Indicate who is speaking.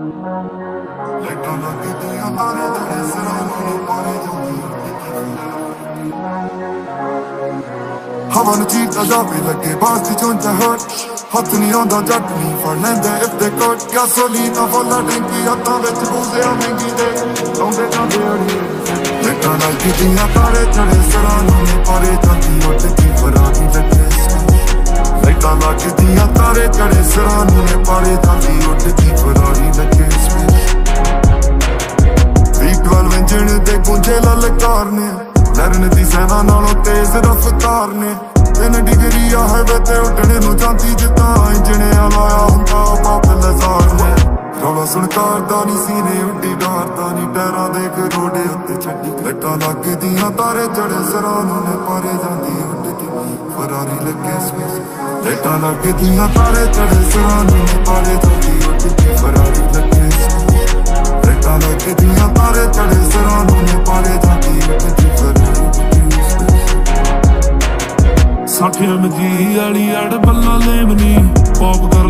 Speaker 1: ਲੈਟਾਂ ਲੱਗਦੀਆਂ ਤਾਰੇ ਤੇਰੇ ਸਿਰਾਂ ਨੂੰ ਪਾਰੇ ਜਾਂਦੀ ਹਵਾ ਨੂੰ ਚੀਤਾ ਜਾਵੇ ਲੱਗੇ ਬਾਸ ਦੀ ਚੋਂ ਹਟ ਹੱਥ ਨਹੀਂ ਆਉਂਦਾ ਜੱਟ ਨਹੀਂ ਫੜ ਲੈਂਦੇ ਇਫ ਦੇ ਕੋਟ ਗੈਸੋਲੀਨਾ ਫੋਲਾ ਟੈਂਕੀ ਹੱਥਾਂ ਵਿੱਚ ਬੂਜ਼ਿਆਂ ਮਹਿੰਗੀ ਦੇ ਲਾਉਂਦੇ ਜਾਂਦੇ ਅੜੀਏ ਲੈਟਾਂ ਲੱਗਦੀਆਂ ਤਾਰੇ ਚੜੇ ਸਿਰਾਂ ਨੂੰ ਪਾਰੇ ਜਾਂਦੀ ਉੱਠ ਕੇ ਫਰਾਰੀ ਲੱਗੇ ਲੈਟਾਂ ਲੱਗਦੀਆਂ ਤਾਰੇ ਚੜੇ ਸਿਰਾਂ ਨੂੰ ਨੇ ਪਾਰੇ ਜਾਂਦੀ ਗੁੰਝੇ ਨੇ ਲਰਨ ਦੀ ਸੈਨਾ ਨਾਲੋਂ ਤੇਜ਼ ਰਫ਼ਤਾਰ ਨੇ ਤਿੰਨ ਡਿਗਰੀ ਆ ਹਾਈਵੇ ਤੇ ਉੱਡਣੇ ਨੂੰ ਜਾਂਦੀ ਜਿੱਦਾਂ ਇੰਜਣ ਲਾਇਆ ਹੁੰਦਾ ਬਾਪ ਲਜ਼ਾਰ ਨੇ ਰੌਲਾ ਸੁਣ ਦਾ ਨਹੀਂ ਸੀਨੇ, ਉੱਡੀ ਡਾਰਦਾ ਨਹੀਂ ਟੈਰਾਂ ਦੇ ਕਰੋੜੇ ਉੱਤੇ ਛੱਡੀ ਲੱਟਾਂ ਲੱਗਦੀਆਂ, ਤਾਰੇ ਚੜੇ ਸਰਾਂ ਨੂੰ ਨੇ ਪਾਰੇ ਜਾਂਦੀ, ਉੱਡਦੀ। ਫਰਾਰੀ ਲੱਗੇ ਸਪੇਸ ਲੱਟਾਂ ਲੱਗਦੀਆਂ, ਤਾਰੇ ਚੜੇ ਸਰਾਂ ਨੂੰ ਨੇ ਪਾਰੇ ਜਾਂਦੀ, ਉੱਡਦੀ। ਫਰਾਰੀ ਲੱਗੇ ਲੱਟਾਂ ਲੱਗਦੀਆਂ, ਤਾਰੇ ਚੜੇ ਸਰਾਂ ਨੂੰ
Speaker 2: ਸਾਠਿਆਂ ਮਜੀ ਵਾਲੀ ਅੜ ਬੱਲਾ ਲੈਮਨੀ ਪੌਪ ਕਰ